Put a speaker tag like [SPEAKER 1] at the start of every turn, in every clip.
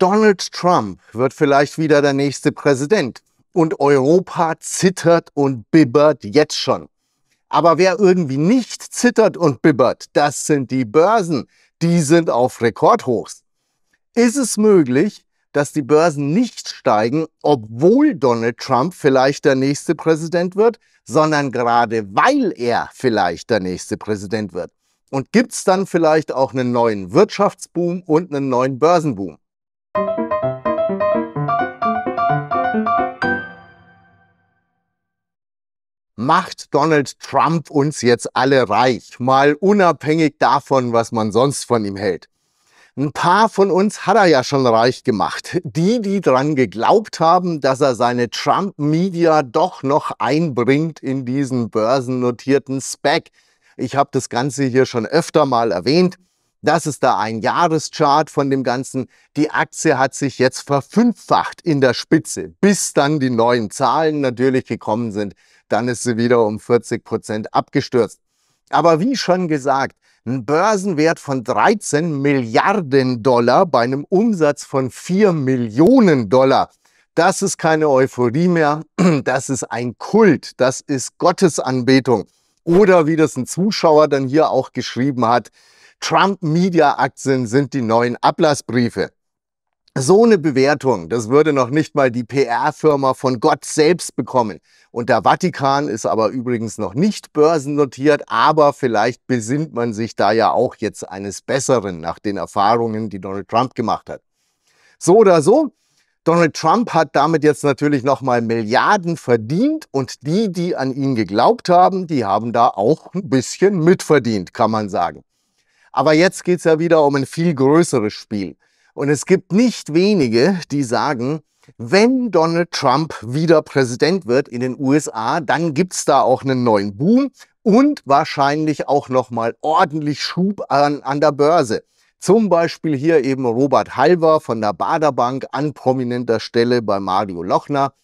[SPEAKER 1] Donald Trump wird vielleicht wieder der nächste Präsident und Europa zittert und bibbert jetzt schon. Aber wer irgendwie nicht zittert und bibbert, das sind die Börsen. Die sind auf Rekordhochs. Ist es möglich, dass die Börsen nicht steigen, obwohl Donald Trump vielleicht der nächste Präsident wird, sondern gerade weil er vielleicht der nächste Präsident wird? Und gibt es dann vielleicht auch einen neuen Wirtschaftsboom und einen neuen Börsenboom? Macht Donald Trump uns jetzt alle reich, mal unabhängig davon, was man sonst von ihm hält. Ein paar von uns hat er ja schon reich gemacht. Die, die dran geglaubt haben, dass er seine Trump-Media doch noch einbringt in diesen börsennotierten Spec. Ich habe das Ganze hier schon öfter mal erwähnt. Das ist da ein Jahreschart von dem Ganzen. Die Aktie hat sich jetzt verfünffacht in der Spitze, bis dann die neuen Zahlen natürlich gekommen sind dann ist sie wieder um 40 Prozent abgestürzt. Aber wie schon gesagt, ein Börsenwert von 13 Milliarden Dollar bei einem Umsatz von 4 Millionen Dollar. Das ist keine Euphorie mehr, das ist ein Kult, das ist Gottesanbetung. Oder wie das ein Zuschauer dann hier auch geschrieben hat, Trump-Media-Aktien sind die neuen Ablassbriefe. So eine Bewertung, das würde noch nicht mal die PR-Firma von Gott selbst bekommen. Und der Vatikan ist aber übrigens noch nicht börsennotiert, aber vielleicht besinnt man sich da ja auch jetzt eines Besseren nach den Erfahrungen, die Donald Trump gemacht hat. So oder so, Donald Trump hat damit jetzt natürlich nochmal Milliarden verdient und die, die an ihn geglaubt haben, die haben da auch ein bisschen mitverdient, kann man sagen. Aber jetzt geht es ja wieder um ein viel größeres Spiel. Und es gibt nicht wenige, die sagen, wenn Donald Trump wieder Präsident wird in den USA, dann gibt es da auch einen neuen Boom und wahrscheinlich auch nochmal ordentlich Schub an, an der Börse. Zum Beispiel hier eben Robert Halver von der Baderbank an prominenter Stelle bei Mario Lochner.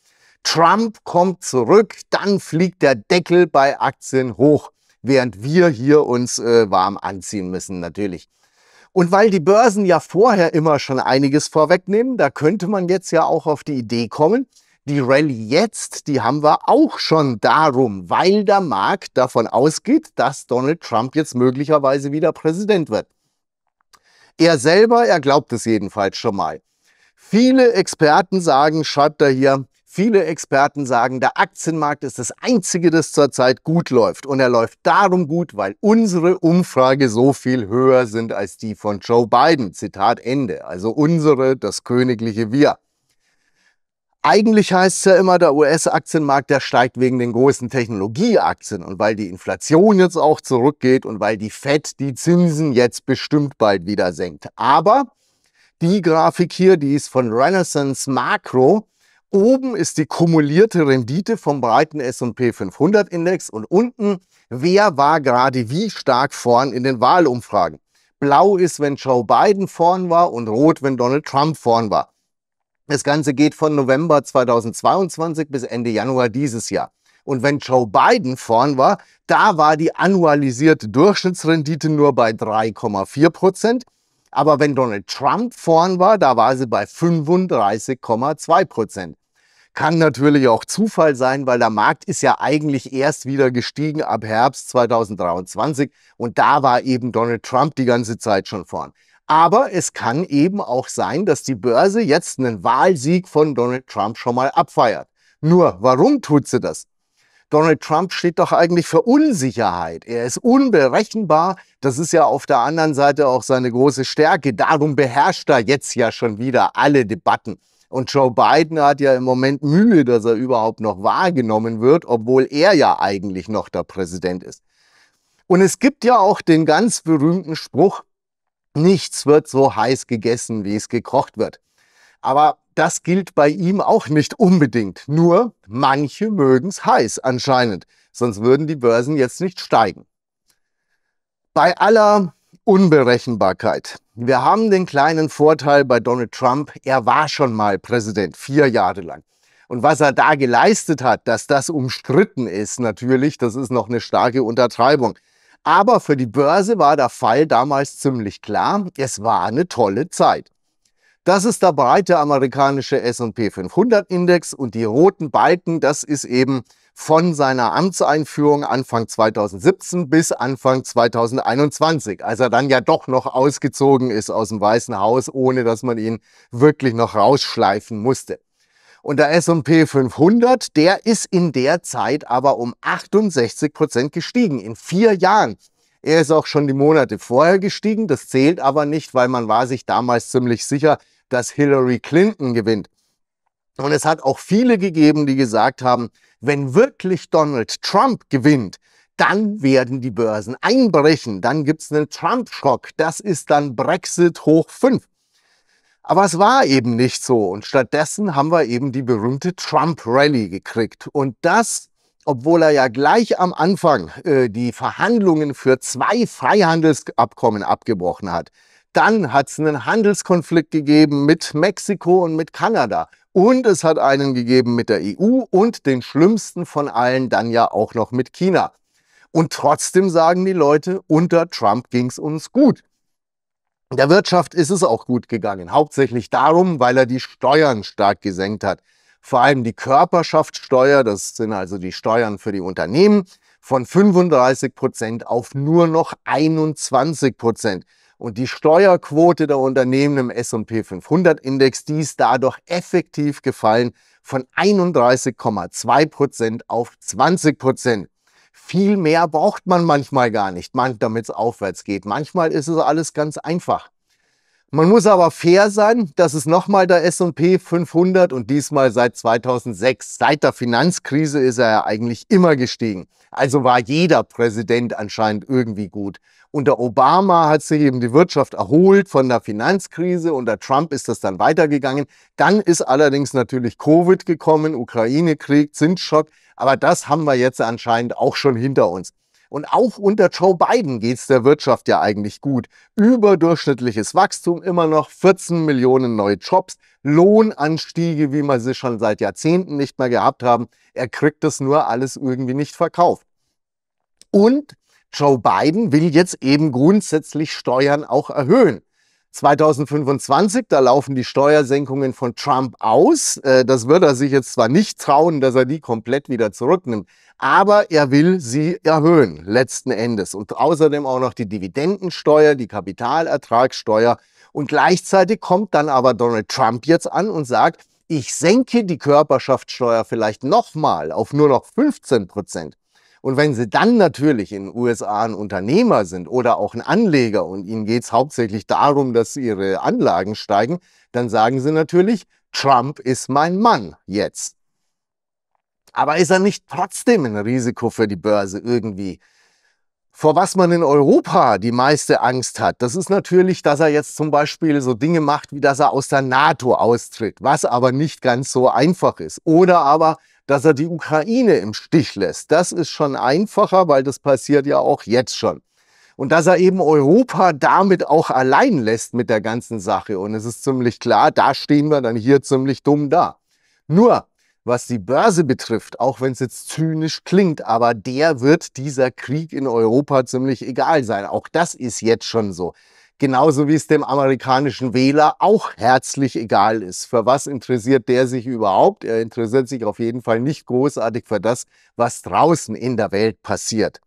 [SPEAKER 1] Trump kommt zurück, dann fliegt der Deckel bei Aktien hoch, während wir hier uns äh, warm anziehen müssen natürlich. Und weil die Börsen ja vorher immer schon einiges vorwegnehmen, da könnte man jetzt ja auch auf die Idee kommen, die Rallye jetzt, die haben wir auch schon darum, weil der Markt davon ausgeht, dass Donald Trump jetzt möglicherweise wieder Präsident wird. Er selber, er glaubt es jedenfalls schon mal. Viele Experten sagen, schreibt er hier, Viele Experten sagen, der Aktienmarkt ist das Einzige, das zurzeit gut läuft. Und er läuft darum gut, weil unsere Umfrage so viel höher sind als die von Joe Biden. Zitat Ende. Also unsere, das königliche Wir. Eigentlich heißt es ja immer, der US-Aktienmarkt, der steigt wegen den großen Technologieaktien und weil die Inflation jetzt auch zurückgeht und weil die Fed die Zinsen jetzt bestimmt bald wieder senkt. Aber die Grafik hier, die ist von Renaissance Macro Oben ist die kumulierte Rendite vom breiten S&P 500 Index und unten, wer war gerade wie stark vorn in den Wahlumfragen. Blau ist, wenn Joe Biden vorn war und rot, wenn Donald Trump vorn war. Das Ganze geht von November 2022 bis Ende Januar dieses Jahr. Und wenn Joe Biden vorn war, da war die annualisierte Durchschnittsrendite nur bei 3,4 Prozent. Aber wenn Donald Trump vorn war, da war sie bei 35,2 Prozent. Kann natürlich auch Zufall sein, weil der Markt ist ja eigentlich erst wieder gestiegen ab Herbst 2023 und da war eben Donald Trump die ganze Zeit schon vorn. Aber es kann eben auch sein, dass die Börse jetzt einen Wahlsieg von Donald Trump schon mal abfeiert. Nur, warum tut sie das? Donald Trump steht doch eigentlich für Unsicherheit. Er ist unberechenbar. Das ist ja auf der anderen Seite auch seine große Stärke. Darum beherrscht er jetzt ja schon wieder alle Debatten. Und Joe Biden hat ja im Moment Mühe, dass er überhaupt noch wahrgenommen wird, obwohl er ja eigentlich noch der Präsident ist. Und es gibt ja auch den ganz berühmten Spruch, nichts wird so heiß gegessen, wie es gekocht wird. Aber das gilt bei ihm auch nicht unbedingt. Nur manche mögen es heiß anscheinend, sonst würden die Börsen jetzt nicht steigen. Bei aller Unberechenbarkeit. Wir haben den kleinen Vorteil bei Donald Trump, er war schon mal Präsident, vier Jahre lang. Und was er da geleistet hat, dass das umstritten ist, natürlich, das ist noch eine starke Untertreibung. Aber für die Börse war der Fall damals ziemlich klar, es war eine tolle Zeit. Das ist der breite amerikanische S&P 500 Index und die roten Balken, das ist eben von seiner Amtseinführung Anfang 2017 bis Anfang 2021, als er dann ja doch noch ausgezogen ist aus dem Weißen Haus, ohne dass man ihn wirklich noch rausschleifen musste. Und der S&P 500, der ist in der Zeit aber um 68 Prozent gestiegen, in vier Jahren. Er ist auch schon die Monate vorher gestiegen, das zählt aber nicht, weil man war sich damals ziemlich sicher, dass Hillary Clinton gewinnt. Und es hat auch viele gegeben, die gesagt haben, wenn wirklich Donald Trump gewinnt, dann werden die Börsen einbrechen. Dann gibt es einen Trump-Schock. Das ist dann Brexit hoch 5. Aber es war eben nicht so. Und stattdessen haben wir eben die berühmte Trump-Rally gekriegt. Und das, obwohl er ja gleich am Anfang äh, die Verhandlungen für zwei Freihandelsabkommen abgebrochen hat. Dann hat es einen Handelskonflikt gegeben mit Mexiko und mit Kanada. Und es hat einen gegeben mit der EU und den schlimmsten von allen dann ja auch noch mit China. Und trotzdem sagen die Leute, unter Trump ging es uns gut. Der Wirtschaft ist es auch gut gegangen, hauptsächlich darum, weil er die Steuern stark gesenkt hat. Vor allem die Körperschaftssteuer, das sind also die Steuern für die Unternehmen, von 35 Prozent auf nur noch 21 Prozent. Und die Steuerquote der Unternehmen im S&P 500 Index, die ist dadurch effektiv gefallen von 31,2 Prozent auf 20 Prozent. Viel mehr braucht man manchmal gar nicht, damit es aufwärts geht. Manchmal ist es alles ganz einfach. Man muss aber fair sein, dass es nochmal der S&P 500 und diesmal seit 2006, seit der Finanzkrise ist er ja eigentlich immer gestiegen. Also war jeder Präsident anscheinend irgendwie gut. Unter Obama hat sich eben die Wirtschaft erholt von der Finanzkrise. Unter Trump ist das dann weitergegangen. Dann ist allerdings natürlich Covid gekommen, Ukraine-Krieg, Zinsschock. Aber das haben wir jetzt anscheinend auch schon hinter uns. Und auch unter Joe Biden geht es der Wirtschaft ja eigentlich gut. Überdurchschnittliches Wachstum immer noch, 14 Millionen neue Jobs, Lohnanstiege, wie wir sie schon seit Jahrzehnten nicht mehr gehabt haben. Er kriegt das nur alles irgendwie nicht verkauft. Und Joe Biden will jetzt eben grundsätzlich Steuern auch erhöhen. 2025, da laufen die Steuersenkungen von Trump aus. Äh, das wird er sich jetzt zwar nicht trauen, dass er die komplett wieder zurücknimmt, aber er will sie erhöhen, letzten Endes. Und außerdem auch noch die Dividendensteuer, die Kapitalertragssteuer. Und gleichzeitig kommt dann aber Donald Trump jetzt an und sagt, ich senke die Körperschaftssteuer vielleicht nochmal auf nur noch 15 Prozent. Und wenn Sie dann natürlich in den USA ein Unternehmer sind oder auch ein Anleger und Ihnen geht es hauptsächlich darum, dass Ihre Anlagen steigen, dann sagen Sie natürlich, Trump ist mein Mann jetzt. Aber ist er nicht trotzdem ein Risiko für die Börse irgendwie? Vor was man in Europa die meiste Angst hat, das ist natürlich, dass er jetzt zum Beispiel so Dinge macht, wie dass er aus der NATO austritt, was aber nicht ganz so einfach ist. Oder aber, dass er die Ukraine im Stich lässt. Das ist schon einfacher, weil das passiert ja auch jetzt schon. Und dass er eben Europa damit auch allein lässt mit der ganzen Sache. Und es ist ziemlich klar, da stehen wir dann hier ziemlich dumm da. Nur, was die Börse betrifft, auch wenn es jetzt zynisch klingt, aber der wird dieser Krieg in Europa ziemlich egal sein. Auch das ist jetzt schon so. Genauso wie es dem amerikanischen Wähler auch herzlich egal ist. Für was interessiert der sich überhaupt? Er interessiert sich auf jeden Fall nicht großartig für das, was draußen in der Welt passiert.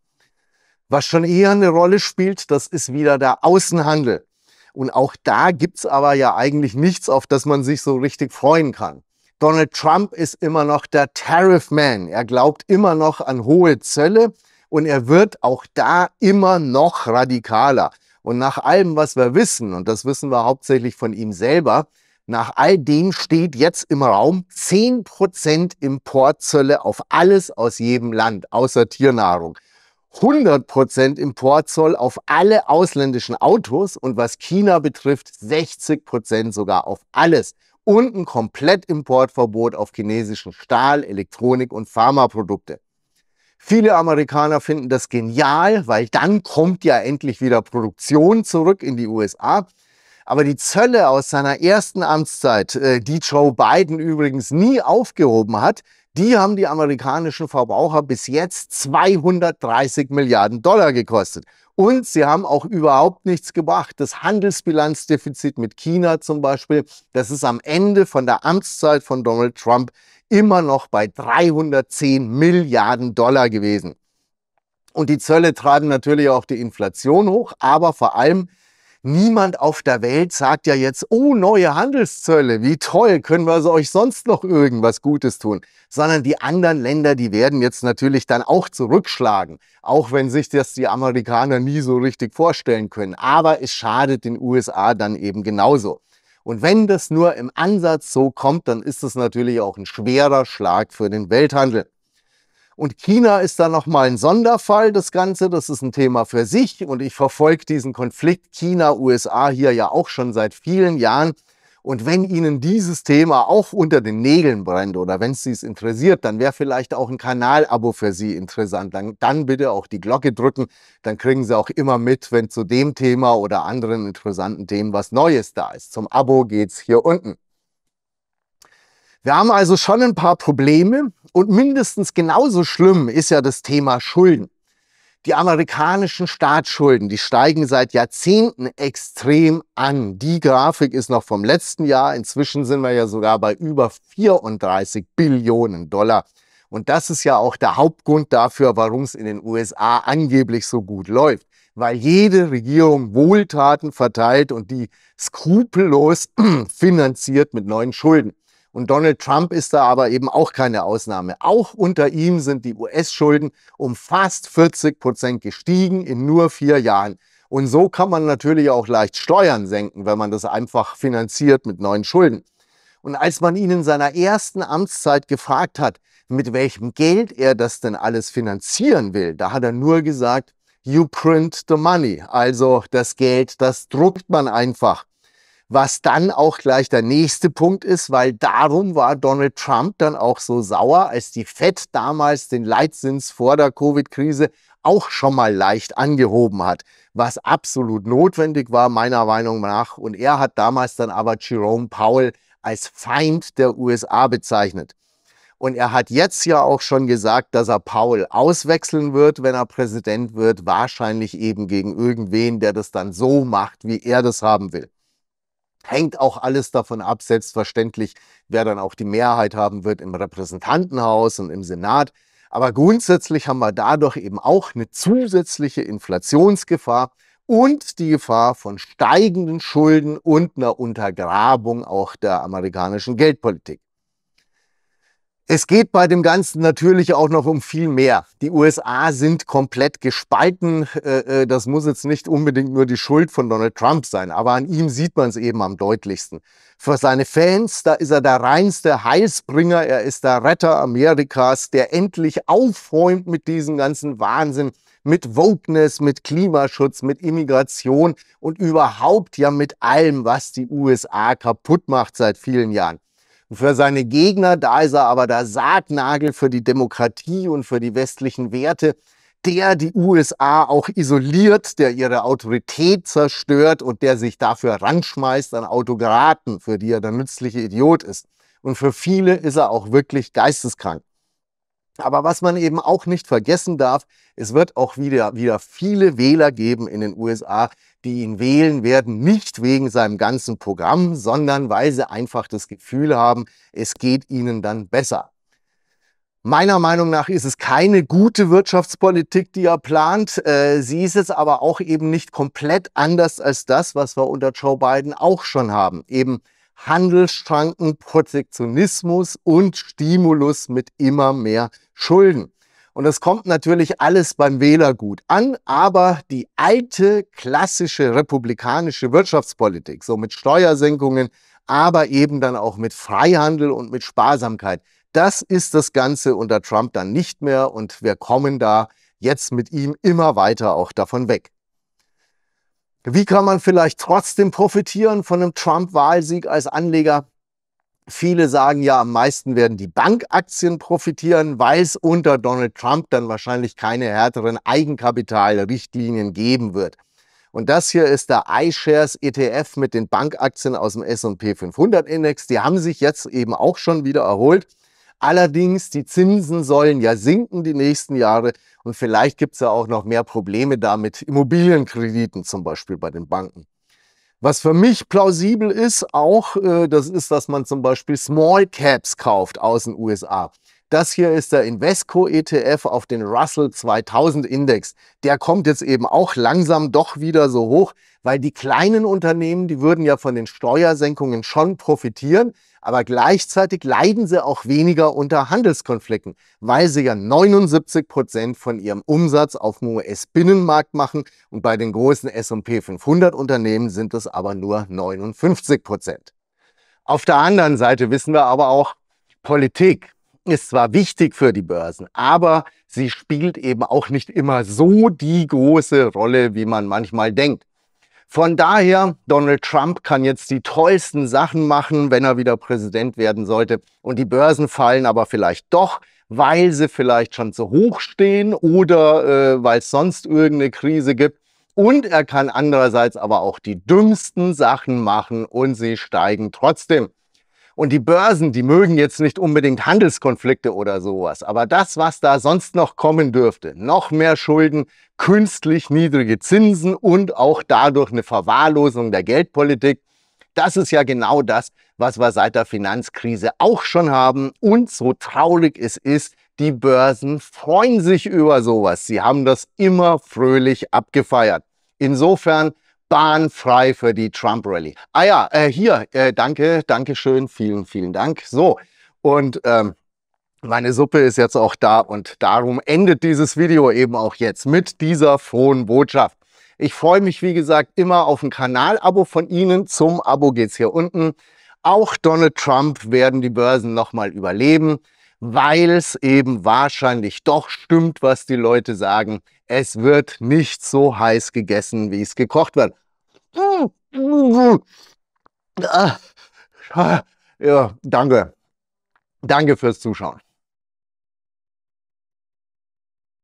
[SPEAKER 1] Was schon eher eine Rolle spielt, das ist wieder der Außenhandel. Und auch da gibt's aber ja eigentlich nichts, auf das man sich so richtig freuen kann. Donald Trump ist immer noch der Tariff Man. Er glaubt immer noch an hohe Zölle und er wird auch da immer noch radikaler. Und nach allem, was wir wissen, und das wissen wir hauptsächlich von ihm selber, nach all dem steht jetzt im Raum 10% Importzölle auf alles aus jedem Land, außer Tiernahrung. 100% Importzoll auf alle ausländischen Autos und was China betrifft, 60% sogar auf alles. Und ein Komplettimportverbot auf chinesischen Stahl, Elektronik und Pharmaprodukte. Viele Amerikaner finden das genial, weil dann kommt ja endlich wieder Produktion zurück in die USA. Aber die Zölle aus seiner ersten Amtszeit, äh, die Joe Biden übrigens nie aufgehoben hat, die haben die amerikanischen Verbraucher bis jetzt 230 Milliarden Dollar gekostet. Und sie haben auch überhaupt nichts gebracht. Das Handelsbilanzdefizit mit China zum Beispiel, das ist am Ende von der Amtszeit von Donald Trump immer noch bei 310 Milliarden Dollar gewesen. Und die Zölle treiben natürlich auch die Inflation hoch, aber vor allem Niemand auf der Welt sagt ja jetzt, oh, neue Handelszölle, wie toll, können wir also euch sonst noch irgendwas Gutes tun? Sondern die anderen Länder, die werden jetzt natürlich dann auch zurückschlagen, auch wenn sich das die Amerikaner nie so richtig vorstellen können. Aber es schadet den USA dann eben genauso. Und wenn das nur im Ansatz so kommt, dann ist es natürlich auch ein schwerer Schlag für den Welthandel. Und China ist da nochmal ein Sonderfall, das Ganze. Das ist ein Thema für sich. Und ich verfolge diesen Konflikt China-USA hier ja auch schon seit vielen Jahren. Und wenn Ihnen dieses Thema auch unter den Nägeln brennt oder wenn es Sie interessiert, dann wäre vielleicht auch ein Kanalabo für Sie interessant. Dann, dann bitte auch die Glocke drücken. Dann kriegen Sie auch immer mit, wenn zu dem Thema oder anderen interessanten Themen was Neues da ist. Zum Abo geht's hier unten. Wir haben also schon ein paar Probleme und mindestens genauso schlimm ist ja das Thema Schulden. Die amerikanischen Staatsschulden, die steigen seit Jahrzehnten extrem an. Die Grafik ist noch vom letzten Jahr. Inzwischen sind wir ja sogar bei über 34 Billionen Dollar. Und das ist ja auch der Hauptgrund dafür, warum es in den USA angeblich so gut läuft. Weil jede Regierung Wohltaten verteilt und die skrupellos finanziert mit neuen Schulden. Und Donald Trump ist da aber eben auch keine Ausnahme. Auch unter ihm sind die US-Schulden um fast 40 Prozent gestiegen in nur vier Jahren. Und so kann man natürlich auch leicht Steuern senken, wenn man das einfach finanziert mit neuen Schulden. Und als man ihn in seiner ersten Amtszeit gefragt hat, mit welchem Geld er das denn alles finanzieren will, da hat er nur gesagt, you print the money. Also das Geld, das druckt man einfach was dann auch gleich der nächste Punkt ist, weil darum war Donald Trump dann auch so sauer, als die Fed damals den Leitzins vor der Covid-Krise auch schon mal leicht angehoben hat, was absolut notwendig war, meiner Meinung nach. Und er hat damals dann aber Jerome Powell als Feind der USA bezeichnet. Und er hat jetzt ja auch schon gesagt, dass er Powell auswechseln wird, wenn er Präsident wird, wahrscheinlich eben gegen irgendwen, der das dann so macht, wie er das haben will. Hängt auch alles davon ab, selbstverständlich, wer dann auch die Mehrheit haben wird im Repräsentantenhaus und im Senat. Aber grundsätzlich haben wir dadurch eben auch eine zusätzliche Inflationsgefahr und die Gefahr von steigenden Schulden und einer Untergrabung auch der amerikanischen Geldpolitik. Es geht bei dem Ganzen natürlich auch noch um viel mehr. Die USA sind komplett gespalten. Äh, äh, das muss jetzt nicht unbedingt nur die Schuld von Donald Trump sein, aber an ihm sieht man es eben am deutlichsten. Für seine Fans, da ist er der reinste Heilsbringer, er ist der Retter Amerikas, der endlich aufräumt mit diesem ganzen Wahnsinn, mit Wokeness, mit Klimaschutz, mit Immigration und überhaupt ja mit allem, was die USA kaputt macht seit vielen Jahren. Für seine Gegner, da ist er aber der Sargnagel für die Demokratie und für die westlichen Werte, der die USA auch isoliert, der ihre Autorität zerstört und der sich dafür ranschmeißt an Autokraten, für die er der nützliche Idiot ist. Und für viele ist er auch wirklich geisteskrank. Aber was man eben auch nicht vergessen darf, es wird auch wieder, wieder viele Wähler geben in den USA, die ihn wählen werden, nicht wegen seinem ganzen Programm, sondern weil sie einfach das Gefühl haben, es geht ihnen dann besser. Meiner Meinung nach ist es keine gute Wirtschaftspolitik, die er plant. Äh, sie ist jetzt aber auch eben nicht komplett anders als das, was wir unter Joe Biden auch schon haben. Eben Handelsschranken, Protektionismus und Stimulus mit immer mehr Schulden. Und das kommt natürlich alles beim Wähler gut an, aber die alte klassische republikanische Wirtschaftspolitik, so mit Steuersenkungen, aber eben dann auch mit Freihandel und mit Sparsamkeit, das ist das Ganze unter Trump dann nicht mehr und wir kommen da jetzt mit ihm immer weiter auch davon weg. Wie kann man vielleicht trotzdem profitieren von einem Trump-Wahlsieg als Anleger? Viele sagen ja, am meisten werden die Bankaktien profitieren, weil es unter Donald Trump dann wahrscheinlich keine härteren Eigenkapitalrichtlinien geben wird. Und das hier ist der iShares ETF mit den Bankaktien aus dem S&P 500 Index. Die haben sich jetzt eben auch schon wieder erholt. Allerdings, die Zinsen sollen ja sinken die nächsten Jahre und vielleicht gibt es ja auch noch mehr Probleme da mit Immobilienkrediten zum Beispiel bei den Banken. Was für mich plausibel ist auch, äh, das ist, dass man zum Beispiel Small Caps kauft aus den USA. Das hier ist der Invesco ETF auf den Russell 2000 Index. Der kommt jetzt eben auch langsam doch wieder so hoch, weil die kleinen Unternehmen, die würden ja von den Steuersenkungen schon profitieren, aber gleichzeitig leiden sie auch weniger unter Handelskonflikten, weil sie ja 79 Prozent von ihrem Umsatz auf dem US-Binnenmarkt machen und bei den großen S&P 500 Unternehmen sind es aber nur 59 Prozent. Auf der anderen Seite wissen wir aber auch, Politik ist zwar wichtig für die Börsen, aber sie spielt eben auch nicht immer so die große Rolle, wie man manchmal denkt. Von daher, Donald Trump kann jetzt die tollsten Sachen machen, wenn er wieder Präsident werden sollte. Und die Börsen fallen aber vielleicht doch, weil sie vielleicht schon zu hoch stehen oder äh, weil es sonst irgendeine Krise gibt. Und er kann andererseits aber auch die dümmsten Sachen machen und sie steigen trotzdem. Und die Börsen, die mögen jetzt nicht unbedingt Handelskonflikte oder sowas. Aber das, was da sonst noch kommen dürfte, noch mehr Schulden, künstlich niedrige Zinsen und auch dadurch eine Verwahrlosung der Geldpolitik, das ist ja genau das, was wir seit der Finanzkrise auch schon haben. Und so traurig es ist, die Börsen freuen sich über sowas. Sie haben das immer fröhlich abgefeiert. Insofern Bahn frei für die Trump Rally. Ah ja, äh, hier, äh, danke, danke schön, vielen, vielen Dank. So, und ähm, meine Suppe ist jetzt auch da und darum endet dieses Video eben auch jetzt mit dieser frohen Botschaft. Ich freue mich, wie gesagt, immer auf ein Kanal-Abo von Ihnen. Zum Abo geht's hier unten. Auch Donald Trump werden die Börsen nochmal überleben, weil es eben wahrscheinlich doch stimmt, was die Leute sagen. Es wird nicht so heiß gegessen, wie es gekocht wird. Ja, danke. Danke fürs Zuschauen.